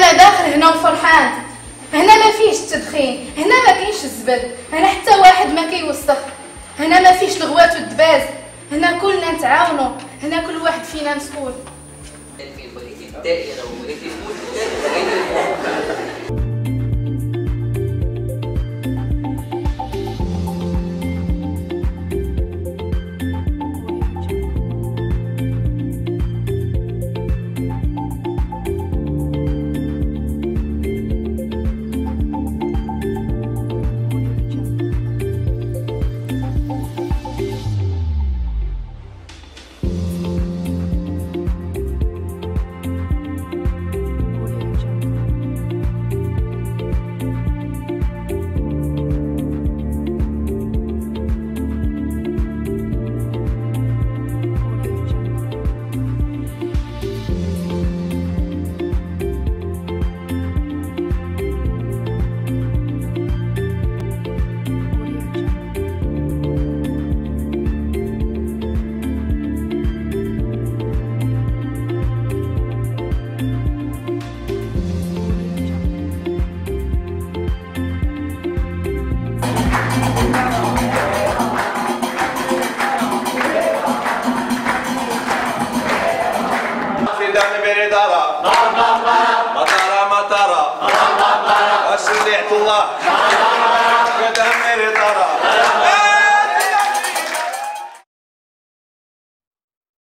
زوينه وفرحان. هنا ما فيش التدخين هنا ما كاينش الزبل هنا حتى واحد ما كيوسخ. هنا ما فيش الغوات والدباز هنا كلنا نتعاونوا هنا كل واحد فينا مسؤول. فدان بريدارا مطارا مطارا السليعة الله فدان بريدارا